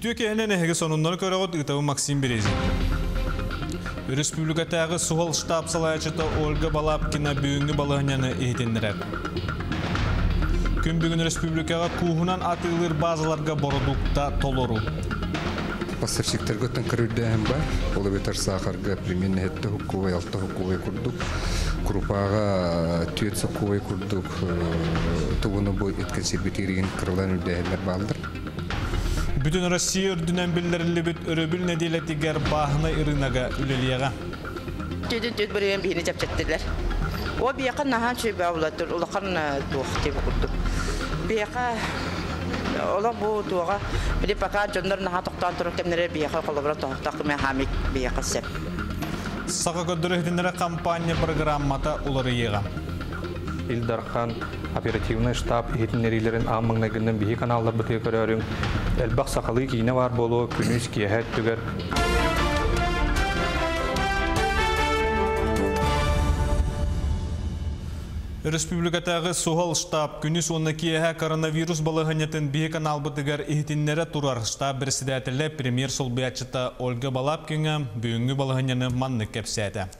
Бүтүө кэһинен эһиги сонуннары көрөгөт Максим Березин. Республикатағы суғыл штаб салаячыта Ольга Балапкина бүгінгі балығыняны ehitеннерер. Күн бүгін республикаға куһунан атылыр базаларға бородукта толору. Поставщиктер готтан кырырдаһым бар. Ол бетер сахарга примерно хетте хуккувай, алта хуккувай курдук. Крупага түйет суккувай курдук. Тубуну бу эткен сербетиреген кырылан үрдәһәлләр балдыр. Бүтін Россия үрдінен білдірілі бүт өрөбіл неделетігер бахына ирынага үлелияға. Түйдін түйд бірген бейіні жапчаттылар. О бияқа нахан чөй бәулатыр, улақан туақ деп күрдік. Бияқа ола бу туаға біле пока жондар наха тоқтан тұрып кемнері бияқа қолыбыра тоқтақ мен хамик бияқа сеп. Сақа көдірі кампания программата улары еға. Илдархан оперативный штаб хитинерилерин аммыңнагынын бихи каналлар бытыы көрөрүң элбак сакалы кийне бар болу күнүс киэхет түгер Республикатағы суғал штаб күні сонына киеға коронавирус балығынетін бейі канал бұтығар ихтиннері тұрар штаб бірсідәтілі премьер солбиятчыта Ольга Балапкина бүгінгі балығынені манны кепсәді.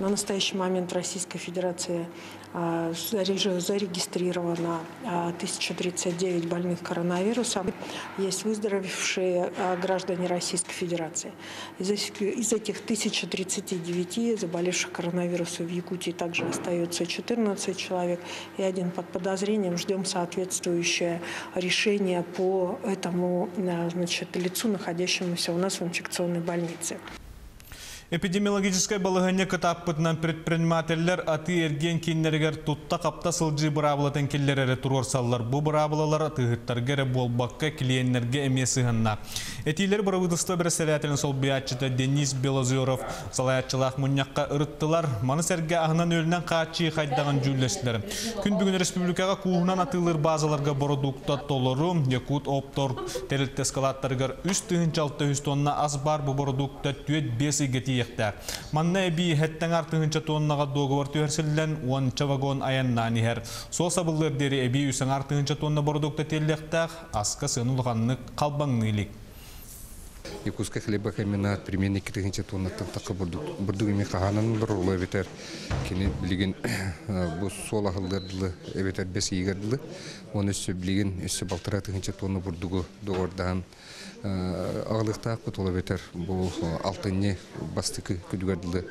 На настоящий момент Российская Федерация зарегистрировано 1039 а, больных коронавирусом. Есть выздоровевшие а, граждане Российской Федерации. Из этих 1039 заболевших коронавирусом в Якутии также остается 14 человек и один под подозрением. Ждем соответствующее решение по этому значит, лицу, находящемуся у нас в инфекционной больнице. Эпидемиологическая балығыне кытаппытынан предпринимательлер аты ерген кейінлерігер тұтта қапта сылжы бұрабылатын келлерері тұрор саллар. Бұ бұрабылалар тұғыттаргері болбаққа клиенлерге әмесі ғынна. Этилер бұрабыдысты бір сол биятчыда Денис Белозеров салаятчылақ мұньяққа ұрыттылар. Маны сәрге ағынан өлінен қаатчы қайдаған жүлесілер. Күн бүгін республикаға куғынан атылыр базаларға бородукта толору, Якут Оптор терілтескалаттарғар түхін жалты үстонна аз бар бұ бородукта түйет бесі гети тиехтер. Манна эби хеттен артыгынча тоннага договор түйерсілден уанча вагон аяннан ихер. Сол сабылыр дери эби үсен артыгынча тонна бордукта теллехтер аска сынылғанны қалбаңнылик. Якутска хлеба комбинат примерно киргенче тоннаттан такы бурдук эми каганын бір улы эбетер кини билигин бу сол ахылдардылы эбетер бес ийгердылы оны өссө билигин өссө балтыра тыгынче тонна бурдугу догордан агылыктаак бут ол эбетер бу алтынне бастыкы күдүгердылы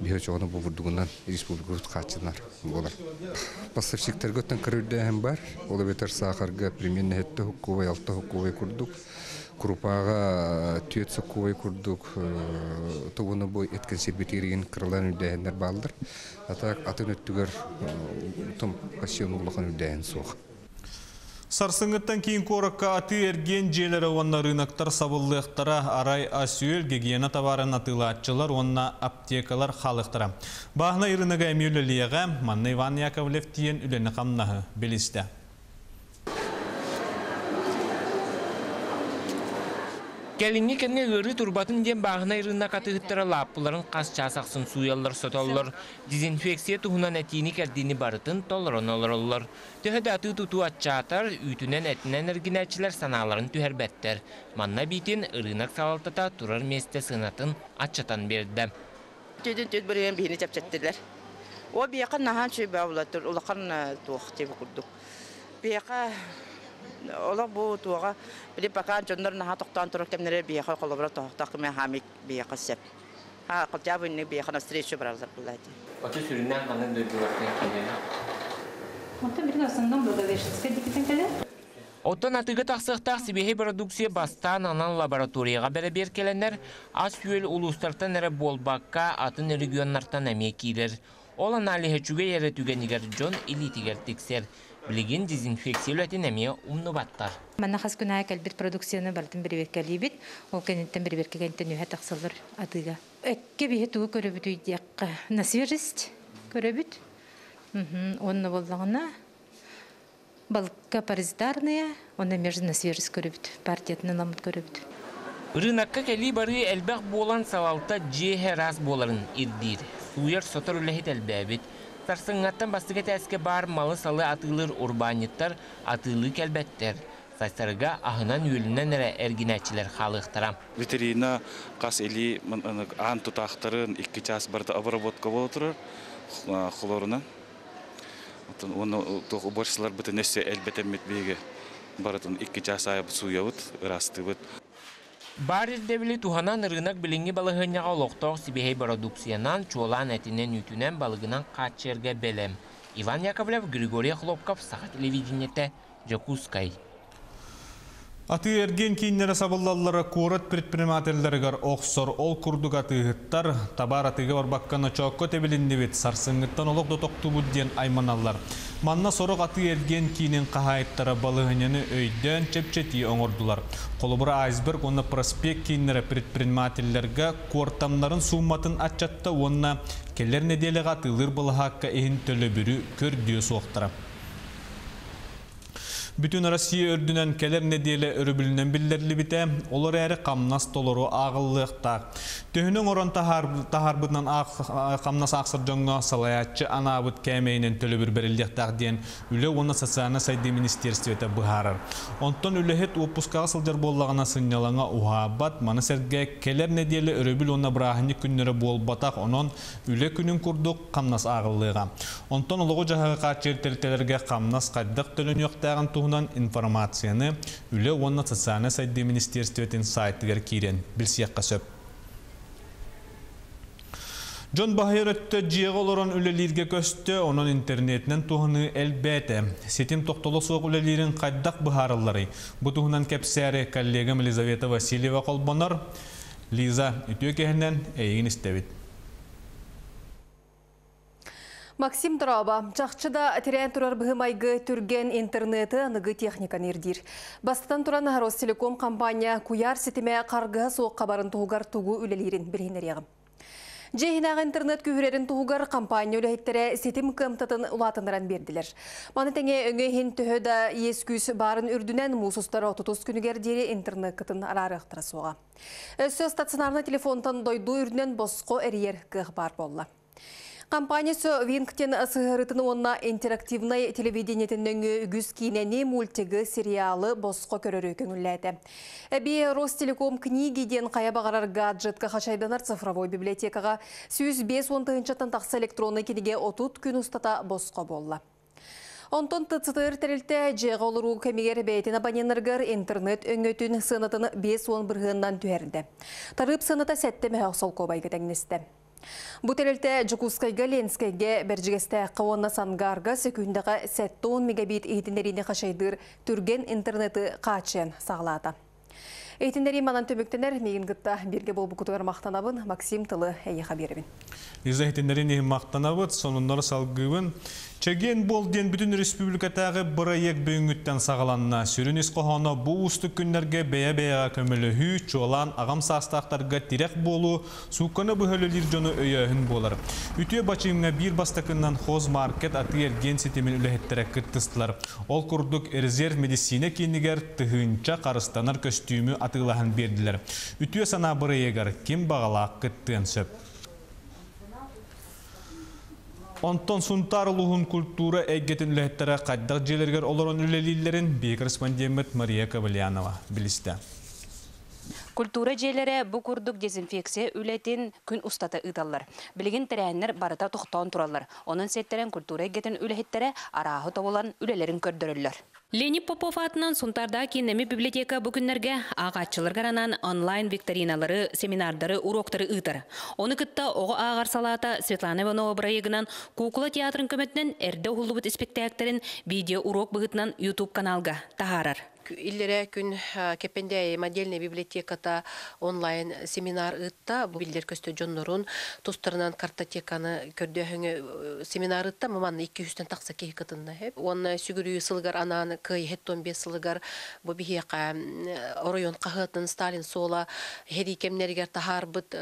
бихе чогону бу бурдугунан республика качынар болар поставщиктер көттөн кырырдаһым бар. Ол эбетер сахарга примерно хетте хуккубай алта хуккубай курдук. Крупага түйет сербетиригин кырылан үлдәһеннәр балдыр атак атын улахан үлдәһен суох. Сарсыңыттан кейін коракка аты ерген желері онна рынақтар сабыллықтара арай асүйел гигиена товарын атылы атчылар онна аптекалар халықтара. Бағына ирыныға әмеулі Манна Иван Яковлев тиен үлені қамнағы білісті. Келинни кенне ыры турбатын ден бағына ирына катыгыттара лаппыларын қас часақсын суяллар сотоллар, дезинфекция туһунан әтini кәрдini барытын толырын олырылыр. Төһәді аты туту атчатар, үйтінен әтінен әргінәчілер саналарын түһәрбәттер. Манна битин ырынак салалтата турар месте сынатын атчатан берді. Төдін төд бірген бейіні. О бәулатыр, Ола бу туага били пока жондар наха токтан турак кемнере бияха колобра тохтак мен хамик бияха сеп. Ха кылча бу не бияха на встречу бразар булати. Оты сүрүнөн канын дөйдүлөртен келген. Онта бир основном благовещенская дикитен келе. Оттан атыгы тақсықтақ сибехи продукция бастан анан лабораторияға бәрі беркеленер, аз сүйел улустартан әрі болбаққа атын регионнартан әмекейлер. Ол аналиhe чуге ере түгенігер Джон Илитигер тексер. Билигин дезинфекциялы әтін әме умны баттар. Манна хас күнә кәлбит продукцияны бартын бір берке либит, ол кәнеттен бір берке кәнеттен үһә тақсылыр адыга. Әкке бихе туы көрөбүт үйдек на свежесть көрөбүт. Онны болдағына балыкка паразитарная, онна между на свежесть көрөбүт, партиятны ламыт көрөбүт. Рынакка кәли бары әлбәқ болан салалта жеһе раз боларын ирдир. Суяр сотор үләхет әлбәбит. Тарсыңаттан бастыға тәске бар малы салы атылыр урбаниттар атылы кәлбәттер. Састарыга ахынан үйілінен әрі әргінәтчілер халықтара. Ветерина қас или ан тұтақтарын 2 час барда обработка болып тұрыр хлорына. Оны уборщицалар бітін өсе әлбетемет бейге баратын 2 час айып суябыт, ырастыбыт. Бар ирдебили туханан ырынак билинги балыгыняга олоқтоқ сибехей продукциянан чуолан этинен үтүнен балыгынан качерге белем. Иван Яковлев, Григорий Хлопков, Саха телевидениете, Жакускай. Аты эрген кейіннері сабыллалары курат предпринимательдерігер оқсор ол күрдік атығыттар табар атығы барбаққаны чоққа тебілінді бет сарсыңыттан олық дотоқты айманалар. Манна сорық аты эрген кейінен қағайыттары балығынені өйден чепчети оңырдылар. Қолыбыра айсберг оны проспект кейіннері предпринимательдерге куартамнарын сумматын атчатта онына келер неделіға атылыр балығаққа ehин төлі бүрі соқтыра. Бүтін Россия өрдінен келер неделе өрібілінен білдерлі біте, олар әрі қамнас толыру ағыллықта. Төхінің орын тахарбытынан қамнас ақсыр жоңға салаятчы анабыт кәмейінен төлі бір бірілдіқтақ дейін үлі оны социальны сайды министерстветі бұхарыр. Онтон үліхет опускаға сылжар боллағына сынялаңа ухабат, маны сәрге келер неделе өрібіл оны бірахыны күннері бол батақ, онон үлі күнін күрдік қамнас ағыллыға. Онтон ұлығы жағағы қачер тәртелерге қамнас қайдық төлін туғынан информацияны үлі оны социальны сайды министерстветин сайтыгер кирен білсияққа сөп. Джон Бахайр өтті жиығы олырын үлелерге көсті, оның интернетінен туғыны әлбәті. Сетим тоқтолы соқ үлелерін қайдақ бұхарылары. Бұтығынан кәпсәрі коллегам Елизавета Васильева қолбонар. Лиза, үтіе кәхінен әйін. Максим Траба, жақшыда терен тұрар бұғымайғы түрген интернеті анығы техникан ердір. Бастан тұран Ростелеком компания куяр сетіме қарғы соқ қабарын тұғығар тұғы үлелерін білгенер еғім. Интернет күйірерін тұғығар компания үләйттері сетім кымтатын ұлатындыран берділер. Маны тәңе өңе хен түхөді ескүс барын үрдінен мұсыстары 30 күнігердері интернет кытын арарықтыра соға. Өсі стационарны телефонтан дойду үрдінен босқо әрiyер кығы бар болла. Компаниясы Винктен сығырытын онна интерактивный телевидениетінің үгіз кейнені мультигі сериалы босқо көрірі көңілләді. Әбі Ростелеком книгиден қая бағарар гаджетка қашайданар цифровой библиотекаға 105-10 тақсы электронны кенеге 30 күн ұстата босқо болла. Онтон тыцытыр тәрілті жеға олыру көмегер бәйтін абоненергер интернет өңөтін сынытын 5-10 бірғыннан түәрді. Тарып сыныта сәтті мәхақсол көбайғы Бұтелілті Жукускайға Ленскайге бәржігесті қауанна сангарга секундага 7 мегабит ейтіндеріне қашайдыр түрген интернеті қачен сағылады. Эйтіндері манан төміктенер мейін ғытта берге бол бұқытығар мақтанабын Максим Тылы әйе қаберібін. Иза мақтанабыт, сонындар салғығын. Чеген бол ден бүтін республикатағы проект бүйінгіттен сағаланна. Сүрін қоғаны бұл ұсты күнлерге бәе-бәеға көмілі хүй, чолан, ағам састақтарға тирек болу, суққаны бұхөлілер жоны өйәхін болар. Үтіе бачымға бір бастақыннан хоз маркет аты ерген сетемен үләхеттері күттістілер. Ол күрдік резерв медицина кенігер тұхынча қарыстанар көстүймі атылағын берділер. Үтіе сана егер кем бағалақ күттен сөп. Онтон сунтар улуғын культура әйгетін үләттері қайдақ желергер оларын үлелейлерін бей корреспондент Мария Кавалянова білісті. Культура желері бұ дезинфекция үлетін күн ұстаты ұдалар. Білген тәрәнер барыта тұқтауын тұралар. Оның сеттерін культура әйгетін үләттері арағы тобылан үлелерін көрдірілер. Лени Попов атынан сунтарда кинеме библиотека бүгіннерге ағатчылар гаранан онлайн викториналары, семинардары, уроктары ыйтыр. Оны кытта оғы ағар салата Светлана Иванова проегынан кукула театрын көмөтінен әрді ұлыбыт спектактерин видео урок бұғытынан YouTube каналга тахарар. Иллере күн кепенде модельный библиотеката онлайн семинар ытта билдер көстө жоннорун тустарынан картотеканы көрдө хөңө семинар ытта маман 200 такса кеhi кытынна сүгүрүү сылгар ананы кый хеттон бес сылгар бу бихека оройон кахытын сталин сола хери кемнергер тахарбыт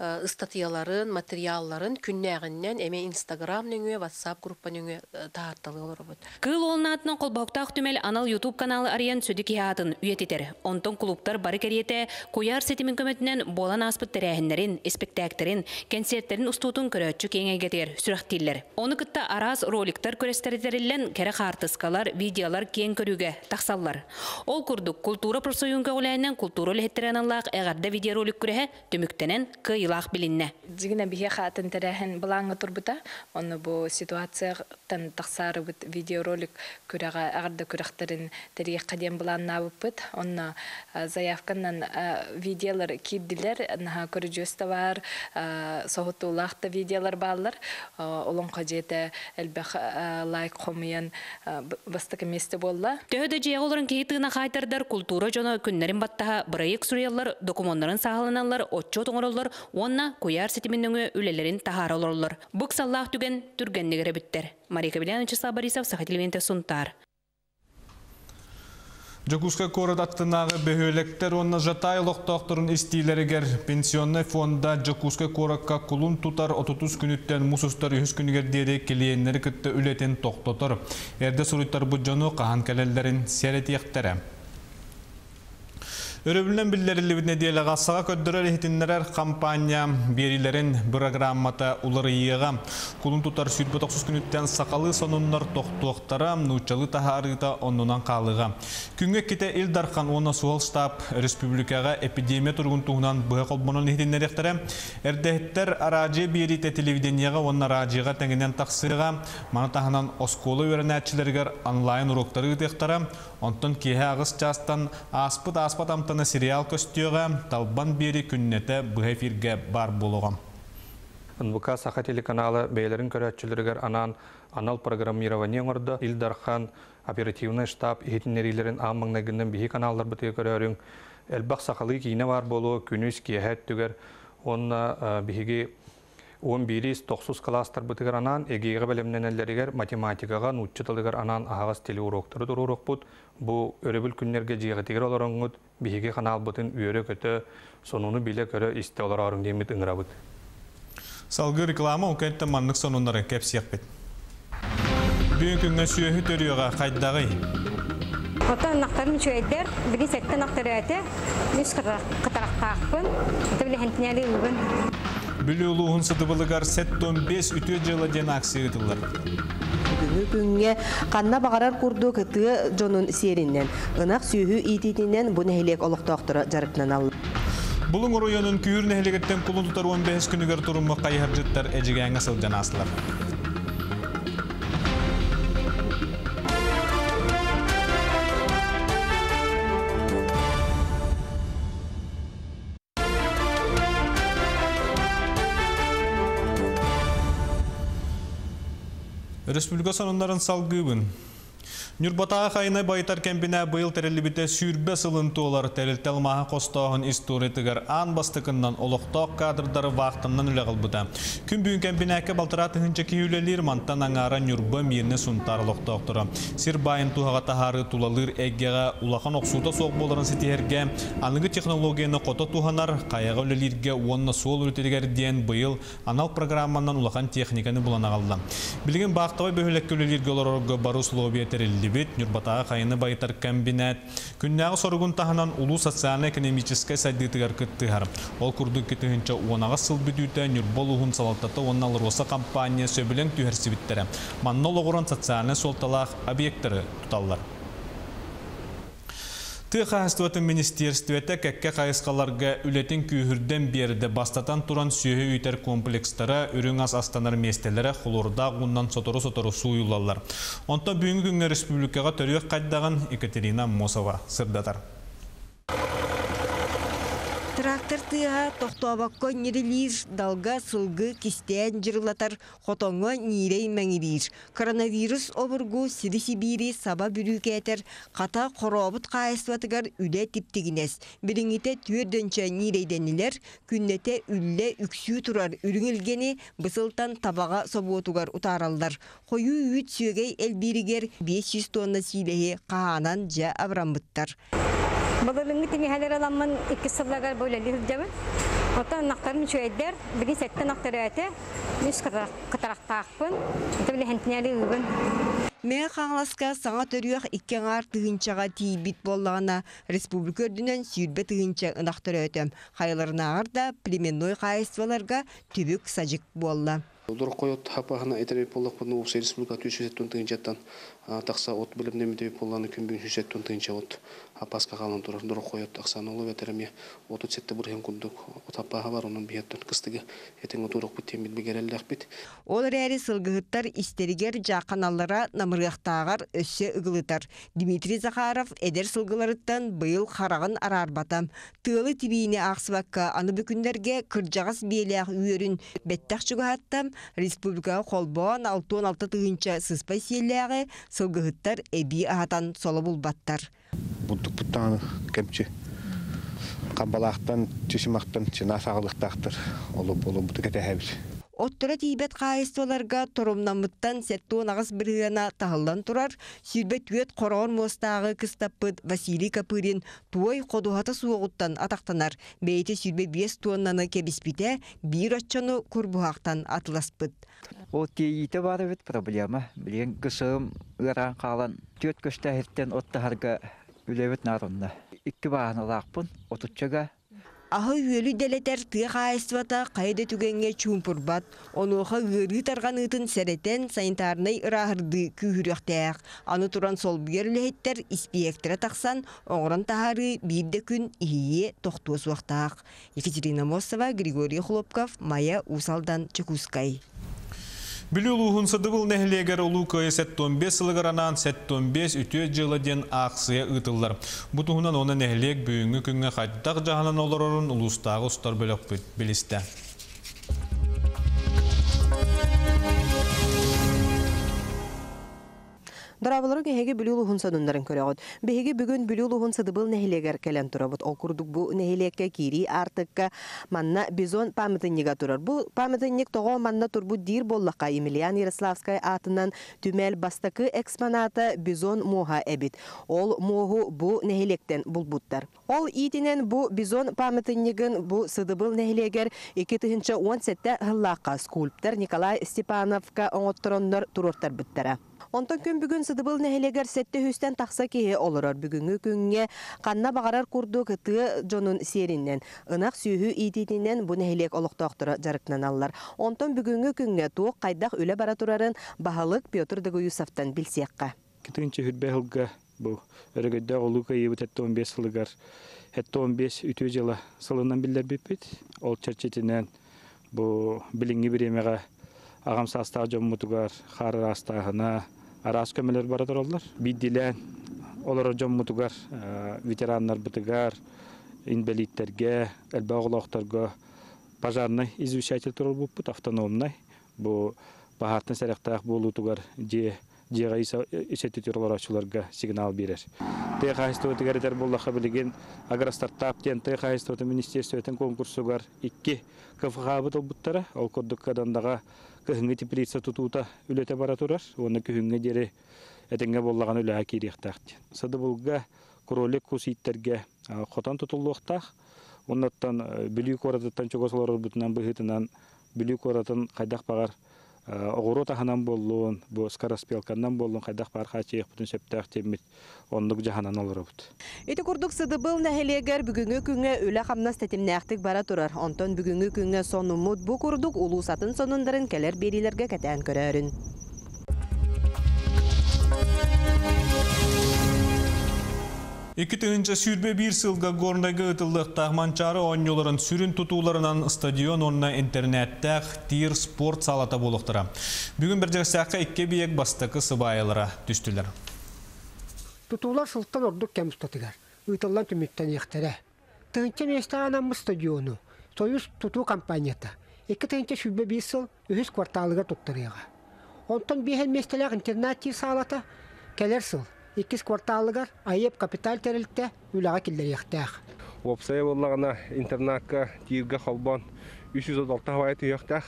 ыстатыяларын, материалларын күннәгеннән эме Instagram нөңе, WhatsApp группа нөңе тахарталы олар бут. Кыл олнаатынан колбоктаах түмел анал YouTube каналы арыян сөдік яатын үйететер. Онтон клубтар бары кериете куяр сетимин көмөтінен болан аспыт тәрәхінлерин, спектактерин, концерттерин устуутун көрөтчү кеңегетер сүрәхтиллер. Оны кытта араз роликтар көрестеретерилен кере хартыскалар, видеолар кең көрүүгө тахсаллар. Ол курдук культура профсоюнга улайынан культура лехеттерен аллаах эгарда видеоролик күрәһе түмүктенен кыйлаах билинне. Дигина бихе хатын тәрәһен булаңы турбута, оны бу ситуациядан тахсары бит видеоролик күрәгә әгәрдә күрәхтерин тәрих кадем булан набыпыт, онна заявканнан видеолар киддилер, наха көрҗөстә бар, соһутулахта видеолар баллар, олон каҗете элбәх лайк хомыян бастык месте болла. Төһөдө жеголорун кейтыына кайтардар культура жоно күннәрин баттаха бырайык сурыялар, документларын сагаланалар, отчот оңороллар, онна куяр сетиминнөңө үлелерин тахаролорлар. Бук саллах түген түргеннигере биттер. Марика Белянович Борисов, Сахатилвенте Сунтар. Жокуска корот аттынағы бөхөлектер онна жатай лоқтоқтырын истилерігер пенсионный фонда Жокуска коракка кулун тутар 30 күніттен мусустар 100 күнігер дере келиеннері күтті үлетен тоқтотыр. Әрді сұруйттар бұджану қахан кәлелерін сәретияқтары. Өрөбүлнен биллерилибитне диэле гассага көддөрөр ихитиннерер компания берилерин программата уларыйыга кулун тутар сүрбө күнүттен сакалы сонуннар токтуактара нучалы тахарыта оннунан калыга күнгө ките илдархан оны суол штаб республикага эпидемия тургунтугунан быга колбонун ихитиннерехтере эрдехтер аражы берите телевиденияга онна ражыга теңинен таксыга манатаханан осколы өренәчилергер онлайн уроктары ытыктара онтон киһе агыс частан аспыт аспат амтана сериал көстүөга талбан бери күннете быһа эфирге бар болугам НВК Саха телеканалы бәйлерін көрәтчілерігер анан анал программирование орда Илдархан оперативный штаб ихетинерилерин аммаңнагыннан бихи каналлар бітігі көрәрің әлбақ сақалы кейіне бар болу күнүс киэхәт түгер онна бихиги 11 9 класстар бытыгар анан эгеге белемненелеригер математикага нуччуталыгар анан агас теле уроктары турурук бут бу өрөбүл күннерге жыйгатыгар олороңут биһиги канал бутын үйөрө көтө сонуну биле көрө исте олар арың демит ыңырабыт Салгы реклама укетте маннык сонуннары кепсияк бит. Бүгүн күнгө сүйөһү төрүөгө кайдагы. Ота нактарын чөйдер, бiri сәтте нактары әте, үс кытарак таакпын, тәбиле хентнәли үгүн. Бүлі улуғын сыдыбылыгар сәттон 5 үтө жылы ден акция ытылар. Бүгүнкү күнгө канна багарар курду кытыы жонун серинен, ынак сүйүү ититинен бу нехилек олоктоктора жарыктан алды. Булың районун күйір нехилегеттен кулун тутар 15 күнүгер турумма кайхаржыттар эжигәңе сыл жанасылар. Республика сонундарын салгыбын. Нюрбатаға қайына байтар кәмбіне бұйыл тәрелібіте сүрбе сылынты олар тәрелтел маға қостағын историятығар ан бастықыннан олықтақ кадрдары вақтыннан үлі қылбыда. Күн бүгін кәмбіне әкі балтыра тұхынча кейулелер мантан аңара нюрба мирне сунтар олықтақ тұры. Сир байын туғаға тахары тулалыр әггеға улақан оқсута соқ боларын сетихерге, анығы технологияны қота туғанар, қаяға өлелерге онына сол өлетергер ден бұйыл анал программанан улақан техниканы бұлана қалды. Білген бақтавай бөхілекке өлелерге оларға бару словия тәрелді бит Нюрбатаға қайыны байтар комбинат. Күннәғы соргун таханан улу социально-экономическая сәддетігер кыттыгар. Ол күрді кетігінші онаға сыл бүдүйті Нюрбол уғын салаттаты оналар осы компания сөбілен түйерсі біттері. Маннол оғырын социальный солталақ объекттері тұталар. Тыха хастуатын министерствете кәкке қайысқаларға үлетін күйірден берді бастатан туран сүйі үйтер комплекстары үрің ас астанар местелері хлорда ғуннан сотору-сотору суюлалар. Онта бүгінгі күнгі республикаға төрек қайдаған Екатерина Мосова сырдатар. Трактор тыға тоқтуабаққа нерелир, далга сылгы кистен жырлатар, хотоңға нирей мәңірир. Коронавирус обыргу сири сибири саба бүрүкетер, қата қоробыт қайысватыгар үле типтигінес. Біріңіте түрдөнче нирейденілер, күннете үлле үксүү турар үріңілгені бысылтан табаға собуотугар утаралдар. Хойу үйт сүйегей элбиригер 500 тонна силеhi қағанан жа аврамбыттар. Балылыңы тимихәләр аламман икки сыллагар бөләли хүрдәбен. Ота нактарын чөйдер, бигин сәтте нактары әте, мис кытарактаакпын. Ота биле хентнәли үбен. Мэ қаңласка саңа төрүөх иккен ар тыгынчаға тиибит боллағына республика өрдүнөн сүйрбе тыгынча ынақтыр өтөм. Хайыларынағар да племенной қайыстываларға түбік сажык болла. Bunu Ufsa Respublika tüysüset tünтыгынчаттан такса от деп болланы күн тünтыгынча от хапаска калын турар дор койот таксаны улы ветереме оту сетте бурген кундук отапаха бар онун бияттан кыстыгы этең отурок битем бит бигереллек бит Ол рәри сылгыһыттар истеригер жақаналлара намырыақтағар өссө ыгылытар. Дмитрий Захаров эдер сылгыларыттан быйыл харағын арарбатам. Тылы тибиіне ақсыбакка аны бүкіндерге кыржағас биелеақ үйерін беттақ чугахаттам республика қолбоан 6-16 тыгынча сыспай сиелеағы сылгыһыттар эби ахатан солы булбаттар. Бұттық бұттаны кәмчі қамбалақтан, чешімақтан, чына сағылықтақтыр. Олып, олып, бұты кәтәхәбіз. Оттора тибет қайыстоларға торумнамыттан сәттуон ағыс біргіна тағылдан тұрар, сүйбет түйет қорауын мостағы кыстаппыт Василий Капырин туой қодуғаты суығыттан атақтанар. Бейті сүйбе бес туоннаны кебіспіте бір отчону күрбуғақтан атыласпыт. Ол тейіті бары бит проблема. Білген кысым ыран қалан. Түйет көстәхеттен оттахарға үлебет нарынна. Икки бағаны лақпын, отуччага Ахы үйелі дәлетер қайды түгенге чумпурбат, онуға ғыры тарған ұтын сәреттен санитарнай күйіріқтәяқ. Аны туран сол бүйерліхеттер испиектірі тақсан, оңыран тахары бейбді күн ие тоқтуыз уақтақ. Екатерина Мосова, Григорий Хлопков, Майя Усалдан, Чекускай. Білі ұлуғын сыдыбыл нәхілегер ұлу көйі 75 сылығыранан 75 үтө жылы ден ақсыя ұтылар. Бұтығынан оны нәхілег бүйіңі күнге қайттақ жағынан олар орын ұлыстағы ұстар бөлік білісті. Дарабылары кеһеге бүлүлу хун садындарын көрөгөт. Беһеге бүгүн бүлүлу хун садыбыл нехилегер келен турабыт. Ол курдук бу нехилекке кири артыкка манна бизон памятыннига турар. Бу памятынник того манна турбу дир боллакка Емельян Ярославскай атынан түмел бастакы экспоната бизон моха эбит. Ол моху бу нехилектен булбуттар. Ол итинен бу бизон памятыннигин бу сыдыбыл нехилегер 2017 хыллакка скульптор Николай Степановка оңоттороннор туруктар биттера. Онтон күн бүгүн сыдыбыл нәһелегер сетте хүстен тақса кеhe олорор бүгүнгү күнгө канна багарар курдук тыы жонун сериннен ынак сүүһү ититинен бу нәһелек олоктоктора жарыктан аллар. Онтон бүгүнгү күнгө туок кайдах үле бара турарын баһалык Петр Дагуюсовтан билсиякка. Китинче хүрбе хылга бу өрөгөдө олука ебит 15 сылыгар 15 үтө жылы сылынан билер биппит. Ол чарчетинен бу билинги биремеге агам састаа жоммутугар хары астагына арас көмөлөр бара тураллар. Биддилен олар жоммутугар ветераннар бытыгар инвалидтерге, элбагылоктарга пожарный изучатель турал буппут автономный. Бу бахартын сәрәктәк болутугар же жега исететерлар ачуларга сигнал берер. Тэ хайстыгы тегәрдер буллаха билген агра стартап тен тэ хайстыгы министерствотен конкурсугар 2 КФХ бутыл буттара, ол коддук кадандага кыһыңы теплица тутуута үлете бара турар, оны күһүңгө дере этеңге боллаган үлää кириэхтаахт. Сады булга кролик куситтерге хотан тутулуктах, оннаттан бүлүү коратыттан чогосолор бутунан быһытынан бүлүү коратын кайдак багар оғыру таханан болуын, бу скороспелканнан болуын, қайдақ бар қачиық бүтін септақ теммит, ондық жаханан олар бұд. Эти курдук сыдыбыл нәхелегер бүгүнгү күнгө үле хамнас тетимнәхтик бара турар. Онтон бүгүнгү күнгө сонумут бу курдук улусатын сонундарын келер берилерге кәтән көрөрүн. Тыгынча сүрбе бир сылга горнайгы ытылдық тағманчары ойноларын сүрін тұтуларынан стадион онна интернеттәқ тир спорт салата болуқтыра. Бүгін бір жақсаққа ikki биек бастықы сыбайылыра түстілер. Тұтулар сылттан ордық кәм. Үйталлан түміттен ектері. Тыгынча места анамы. Союз компанията. Екі тыгынча сүрбе келер. Иккис кварталыгар айып капитал терилте үлага киллер яхтах. Опсай боллагана интернатка тирге холбон 306 хавай тияхтах.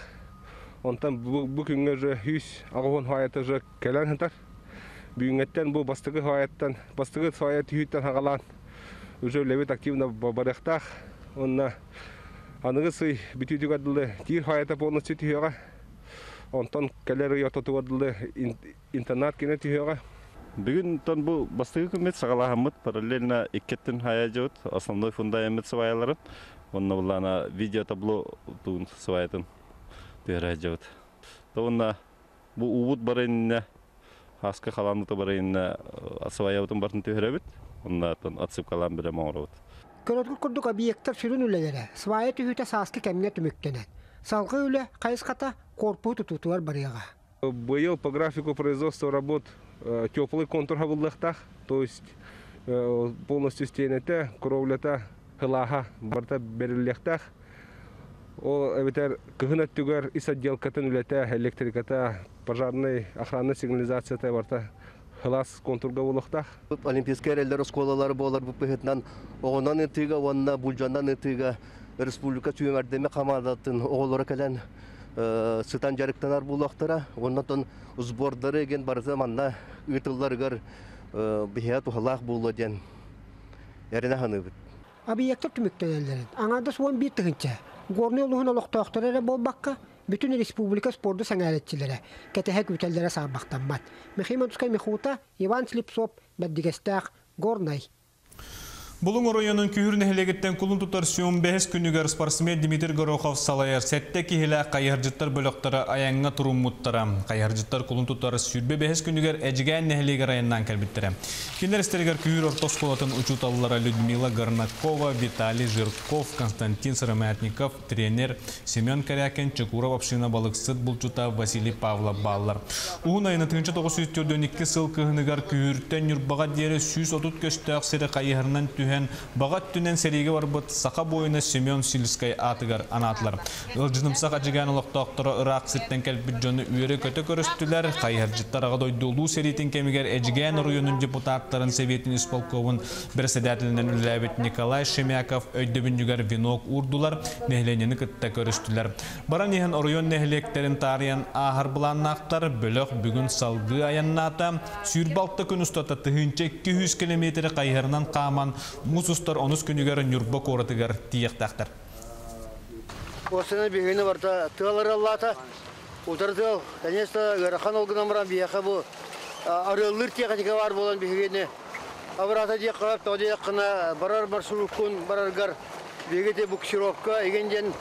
Онтан бу күнгө же 100 агон хавайты же келен хатар. Бүгүнгөттен бу бастыгы хавайттан бастыгы хавайт хүйттен хагалан уже левит активно барахтах. Онна аныгы сый бүтүтүк адылы тир хаята полностью түйөга. Онтон келер йототу адылы интернат кене түйөга. Бүгін тон бұл бастығы көмет сағалағамыт параллельно иккеттін хая жауыт, основной фундамент сывайаларын. Онна бұлана видео табло туын сывайтын түйірі жауыт. Тоғынна бұл уғыт барайынна, хаска қаламыты барайынна сываябытын бартын түйірі бит. Онна тон атсып қалам бірі маңыры бит. Көрөткүл курдук объекттер сүрүн үлелере, свая түһүтэ сааскы кемне түмүктенен. Салгы үле кайыската корпу тутутуар барыяга. Был по графику производства работ теплый контур хабылдахтах, то есть полностью стенете, кровлята, хылаха, барта берилехтах. Ол эбитер кыгынат түгер ис отделкатын үлете, электриката, пожарный охранный сигнализацията барта хылас контурга болуктах. Олимпийский эрелер школалары болар бу пехетнан оғынан ытыга, онна булжандан ытыга республика түйеңердеме камадатын оғолора келен сытан жарыктанар булактара, оннан сбордары ген барза манна ытылларгар бихия тухалах булы ден. Ярене ханыбыт. Объекттер түмүктенелерин. Аңада суон бир тыгынча. Горны олуһун олохтоохторere болбакка бүтүн республика спорду саңаретчилere кетеһе күтеллере саабактаммат. Михима Тускай Михута, Иван Слепцов, Бәддигестәк, Горнай. Бұлың районын күйір нәхілегеттен күлін тұтар сүйін бәхіс күнігер спортсмен Дмитрий Горохов салайыр. Сәтті кейілі қайыржыттар бөліқтары аяңға тұрым мұттары. Қайыржыттар күлін тұтар сүйірбе бәхіс күнігер әжіген нәхілегер районнан кәлбіттірі. Кендер істергер күйір ортос қолатын учуталылары Людмила Горнакова, Виталий Жирков, Константин Сырамятников, тренер Семен Корякин, Чекуров, Апшина Балықсыт, Бұлчута, Василий Павла Баллар. Уғын айына 1942 сыл күйірттен юрбаға дері сүйіс отут көстәқ сері қайырынан түйі түһен бағат түнен сереге барбыт сақа бойына Семен Сильскай атыгар анатлар. Ылжыным сақа жиган олықтақтыры Ирақ сирттен кәлбіт жоны үйері көті көрістілер. Қайыржыттар аға дойдулу серитин кемігер әжіген районын депутаттарын Советин исполковын бір сәдәтілінен үләбет Николай Шемяков өйдөбін жүгер винок урдулар, нәхленені кітті көрістілер. Баран ехен район нәхлектерін тариян ахар бұланнақтар бөлік бүгін салғы аянната, сүйірбалты күн ұстата тұхынче 200 км қайырынан қаман мусустар онус күнүгер нюрба коратыгар тияқтақтар. Осыны бегені барта тылар аллата, утыртыл, конечно, гарахан олгынан баран бияқа бұл арылыр тияқатика бар болан бегені. Абырата дия қарап, тоди қына барар маршруткун бараргар бегете буксировка, егенден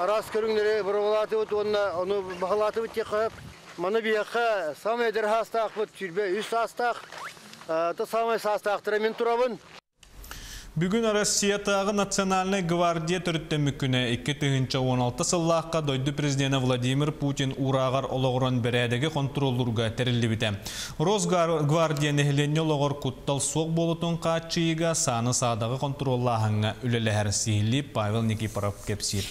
арас көріңдері бір олаты бұт, оны бағалаты бұт тия қарап. Маны бияқа самай дәрхастақ бұт, жүрбе үс астақ, та самай састақтыра мен тұрабын. Бүгін Россиятағы Национальный гвардия түріттен мүкіне 2-16 сыллаққа дойды президенті Владимир Путин урағар олығырын бірәдегі контроллурға тәрілі біті. Росгвардия нәхіленне олығыр құттал соқ болытын қатшыйға саны садағы контроллағыңа үлелі әрсейлі Павел Никипаров кепсир.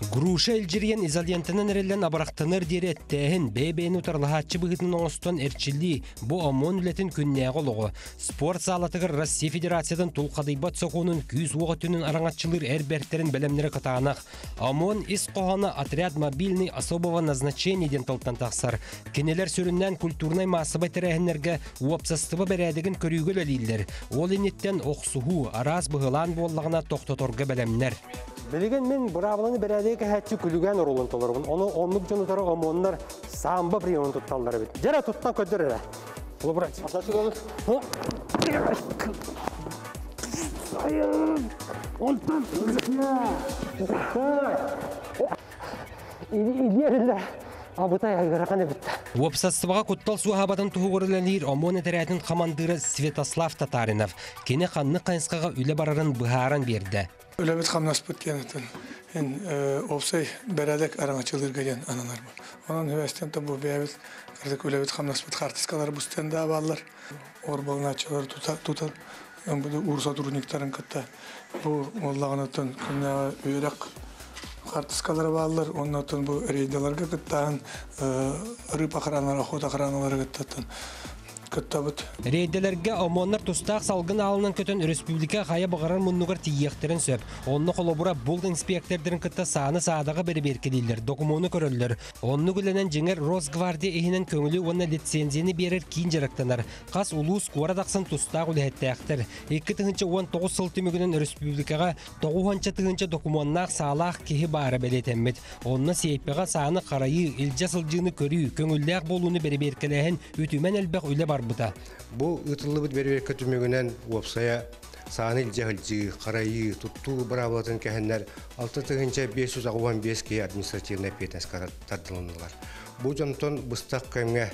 Груша элжирген изолентынан эрелен абарақтаныр дере тәһін бәйбәйін ұтарлахатчы бұғытын оңыстан әрчілі бұ омон үлетін күннәғі олығы. Спорт залатығыр Россия Федерациядан тұлқадайбат соқуының күйіз оғы түнін араңатчылыр әрбәрттерін бәлемнері қытағанақ. ОМОН ис қоғаны отряд мобильный особого назначениеден толтан тақсар. Кенелер сүріннен культурнай масыбай тәрәхінлерге уапсастыбы бәрәдігін көрігіл әлейлер. Ол инеттен оқсуғу, араз бұғылан боллағына тоқтаторға бәлемнер. Білген мен бұрабыланы бәрәдегі хәтчі күліген орылын толырбын. Оны онлық жонутары омонлар самба приемын тұтталдары бит. Жара тұттан көдір әрі. Бұл бұрат. Асашы қолы. Онтан. Илерілі. Абытай агырақан бітті. Уапсастыбаға құттал су хабатын тұғырылалыр омон әтәрәтін командыры Светослав Татаринов. Кені қанны қайынсқаға үлі барарын бұхаран берді. Үләбет қамнас бүткенітін. Ен опсай бәрәдік араңачылыр гәден аналар бар. Онан хөвәстен та бұл бәбет кірдік үләбет қамнас бүт қартискалар бұстен да балар. Ор балыначылар тутар. Ен бұл ур сотрудниктарын кытта. Бұл оллағанатын күнне үйрек қартискалар балар. Оннатын бұл рейдаларға кыттан рып охраналар, охот охраналары кыттатын. Кыттабыт. Рейделерге омоннар тустақ салгын алынан көтөн республика хая бұғарар мұннығыр тиектерін сөп. Онны қолобыра бұл инспектордерін кытта саны саадағы бері беркелейлер, докумуны көрөллер. Онны күленен жеңер Росгвардия ehinen көңілі онна лицензияны берер кейін жарықтанар. Қас улус куарадақсын тустақ үліхеттәқтір. 2 тығынчы 19 сылты мүгінен республикаға 9 тығынчы документнақ саалақ кеһи бары белетеммет. Онны сейпеға саны қарайы, илжа сылжыны көрі, көңілдәқ болуны бері беркелеген үтімен әлбәқ үлі барбыта. Бу ытыллыбыт бербер көтүмөгүнен уопсая сааны илжахылжы, карайы, туттуу бравлатын кәһеннәр 6 тыгынча 515 ке административный петес тардылынылар. Бу жонтон быстак кемге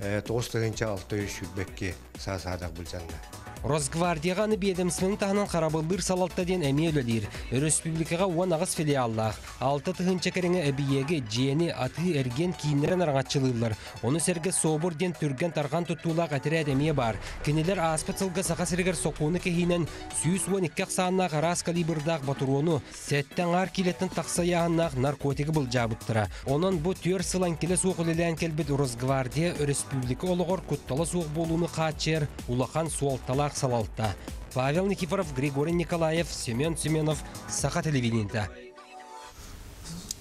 9 тыгынча 600 сүбекке саасаадак булжанна. Росгвардияға аны бедемсінің тағынан қарабылдыр әме өлелер. Республикаға уан ағыз филиаллақ. Алты тұхынча кәріңі әбиеге жиені аты әрген кейінлерін арғатчылылар. Оны сәрге собор ден түрген тарған тұттулақ әтірі әдемие бар. Кенелер аспыцылға сақа сірігер соқуыны кехінен сүйіс уан иккақ сағынақ арас калибырдақ батуруону сәттен ар келеттін тақса яғынақ наркотигі бұл жабыттыра. Онын бұ түйір сылан келе суық үлелен келбет Росгвардия республика олығыр күтталы суық болуыны қатшер, улахан суалталақ салалта. Павел Никифоров, Григорий Николаев, Семен Семенов, Саха телевидениеда.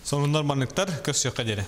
Сонундар манныктар көсөккө дере.